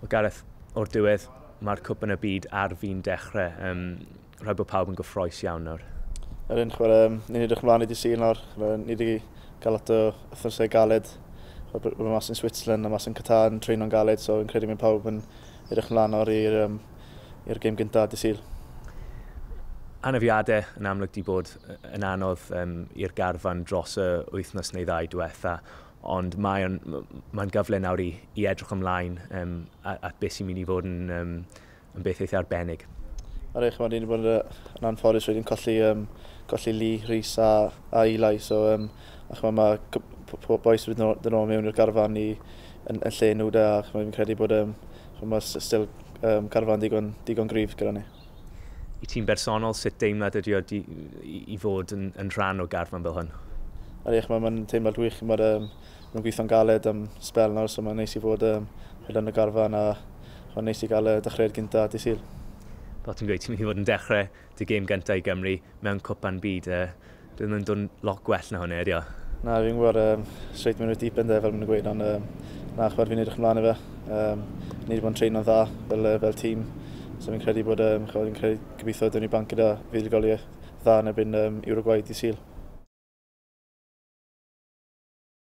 O Gareth, o'r diwedd, mae'r cwp yn y byd ar fi'n dechrau. Um, rhaid bod pawb yn gyffroes iawn nawr. Yr un, chwer, um, ni'n edrych ymlaen i di sy'n nawr. Ni wedi cael at o wythnosau galed. Mae mas yn Switzerland a mas yn Qatar yn treino'n galed, so yn credu mewn pawb yn edrych ymlaen nawr i'r um, gêm gyntaf di syl. Anafiadau yn amlwg di bod yn anodd um, i'r garfan dros y wythnos neu ddau diwetha ond mae'n mae gyfle nawr i, i edrych ymlaen um, at beth sy'n mynd i fod yn, um, yn beth eitha arbennig. Ar eich, mae'n wedi bod yn anffodus wedi'n colli, um, colli Lee, Rhys a, a Eli, so um, ach, mae pob boes wedi dod o mewn i'r garfan i, yn, yn lle nhw da, ac mae'n credu bod um, mae still um, garfan digon, digon grif gyda ni. I ti'n bersonol, sut deimlad ydy o i, i fod yn, yn rhan o garfan fel hyn? ar eich mae'n teimlad wych. Mae'n um, ma gweithio'n galed am spel nawr, so mae'n neis i fod um, yn y garfan a mae'n neis i gael y dechrau'r gynta di syl. Fel ti'n gweud, ti'n mynd i fod yn dechrau dy gêm gyntaf i Gymru mewn cwpan byd. Uh, Bydd yn dod lot gwell na hwnna, ydi o? Na, fi'n gwybod um, straight mewn i'r deep end e, fel mae'n gweud, ond um, na, chwer fi'n edrych ymlaen i fe. Um, ni wedi bod yn treino'n dda fel, fel tîm, so fi'n credu bod, um, fi'n credu gobeithio dyn ni banc gyda fuddugoliaeth dda yn erbyn um, Uruguay di Sil.